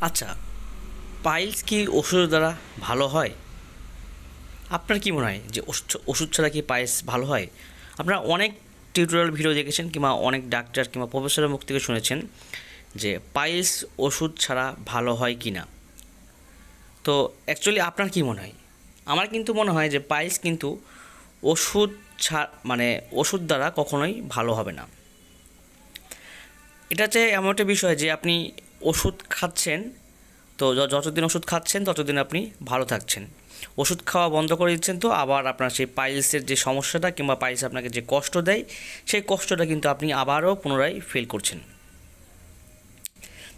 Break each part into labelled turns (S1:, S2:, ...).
S1: আচ্ছা পাইলস কি ওষুধ দ্বারা ভালো হয়? আপনার কি মনে হয় যে ওষ- ওষুধ ছাড়া কি পাইলস ভালো হয়? আপনারা অনেক টিউটোরিয়াল ভিডিও দেখেছেন কিংবা অনেক ডাক্তার কিংবা প্রফেসরের মুখ থেকে শুনেছেন যে পাইলস ওষুধ ছাড়া ভালো হয় কি না? তো অ্যাকচুয়ালি আপনার কি মনে হয়? আমার কিন্তু মনে হয় যে পাইলস কিন্তু ওষুধ ছা মানে ওষুধ দ্বারা কখনোই ভালো হবে না। এটা হচ্ছে এমন একটা বিষয় যে আপনি ওষুধ খাচ্ছেন, তো যতদিন ওষুধ খাচ্ছেন, ততদিন আপনি ভালো থাকছেন। ওষুধ খাওয়া বন্ধ করে দিচ্ছেন তো, আবার আপনার সেই পাইলসের যে সমস্যাটা কিংবা পাইলস আপনাকে যে কষ্ট দেয়, সেই কষ্টটা কিন্তু আপনি আবারও পুনরায় ফিল করছেন।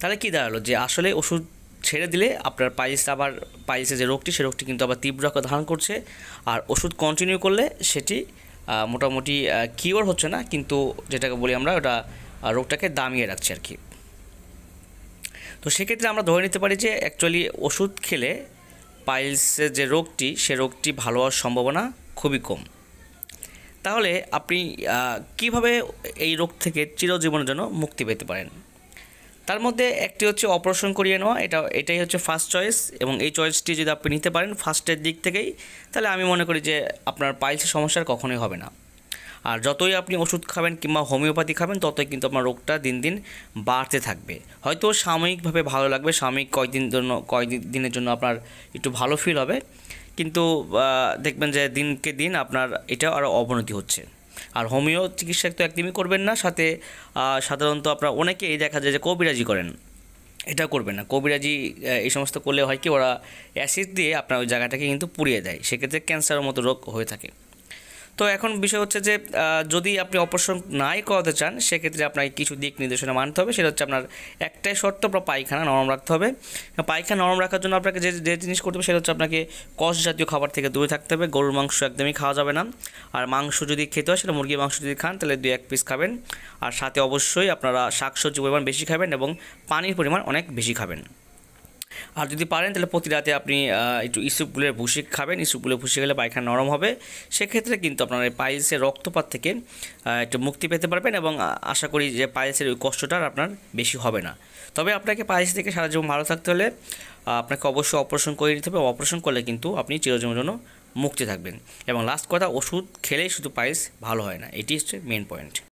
S1: তাহলে কী দাঁড়াল যে আসলে ওষুধ ছেড়ে দিলে আপনার পাইলস আবার, পাইলসের যে রোগটি, সে রোগটি কিন্তু আবার তীব্র আকার ধারণ করছে। আর ওষুধ কন্টিনিউ করলে সেটি মোটামুটি কিওর হচ্ছে না, কিন্তু যেটাকে বলি আমরা ওটা রোগটাকে দামিয়ে রাখছে আর কি। তো সেক্ষেত্রে আমরা ধরে নিতে পারি যে অ্যাকচুয়ালি ওষুধ খেলে পাইলসের যে রোগটি, সে রোগটি ভালো হওয়ার সম্ভাবনা খুবই কম। তাহলে আপনি কীভাবে এই রোগ থেকে চিরজীবনের জন্য মুক্তি পেতে পারেন? তার মধ্যে একটি হচ্ছে অপারেশন করিয়ে নেওয়া, এটা, এটাই হচ্ছে ফার্স্ট চয়েস এবং এই চয়েসটি যদি আপনি নিতে পারেন ফার্স্টের দিক থেকেই, তাহলে আমি মনে করি যে আপনার পাইলসের সমস্যার কখনোই হবে না। আর যতই আপনি ওষুধ খাবেন কিংবা হোমিওপ্যাথি খাবেন, ততই কিন্তু আপনার রোগটা দিন দিন বাড়তে থাকবে। হয়তো সাময়িকভাবে ভালো লাগবে, সাময়িক কয়েকদিন জন্য দিনের জন্য আপনার একটু ভালো ফিল হবে। কিন্তু দেখবেন যে দিনকে দিন আপনার এটা আরও অবনতি হচ্ছে। আর হোমিও চিকিৎসা তো একদমই করবেন না, সাথে সাধারণত আপনার অনেকেই দেখা যায় যে কবিরাজি করেন। এটা করবেন না। কবিরাজি এই সমস্ত করলে হয় কি, ওরা অ্যাসিড দিয়ে আপনার ওই জায়গাটাকে কিন্তু পুড়িয়ে দেয়। সেক্ষেত্রে ক্যান্সারের মতো রোগ হয়ে থাকে। তো এখন বিষয় হচ্ছে যে যদি আপনি অপারেশন নাই করাতে চান, সেক্ষেত্রে আপনাকে কিছু দিক নির্দেশনা মানতে হবে। সেটা হচ্ছে আপনার একটাই শর্ত, আপনার পায়খানা নরম রাখতে হবে। পায়খানা নরম রাখার জন্য আপনাকে যে যে জিনিস করতে হবে, সেটা হচ্ছে আপনাকে কষ জাতীয় খাবার থেকে দূরে থাকতে হবে। গরুর মাংস একদমই খাওয়া যাবে না। আর মাংস যদি খেতে হয়, সেটা মুরগির মাংস যদি খান, তাহলে দুই এক পিস খাবেন। আর সাথে অবশ্যই আপনারা শাকসবজি পরিমাণ বেশি খাবেন এবং পানির পরিমাণ অনেক বেশি খাবেন। আর যদি পারেন, তাহলে প্রতি রাতে আপনি একটু ইসুপগুলের ভুসি খাবেন। ইসুপগুলের ভুসি খেলে পায়খানা নরম হবে। সেক্ষেত্রে কিন্তু আপনার এই পাইলসের রক্তপাত থেকে একটু মুক্তি পেতে পারবেন এবং আশা করি যে পাইলসের ওই কষ্টটা আপনার বেশি হবে না। তবে আপনাকে পাইলস থেকে সারা জীবন ভালো থাকতে হলে আপনাকে অবশ্যই অপারেশন করে নিতে হবে। অপারেশন করলে কিন্তু আপনি চিরজীবনের জন্য মুক্তি থাকবেন। এবং লাস্ট কথা, ওষুধ খেলেই শুধু পাইলস ভালো হয় না। এটি হচ্ছে মেন পয়েন্ট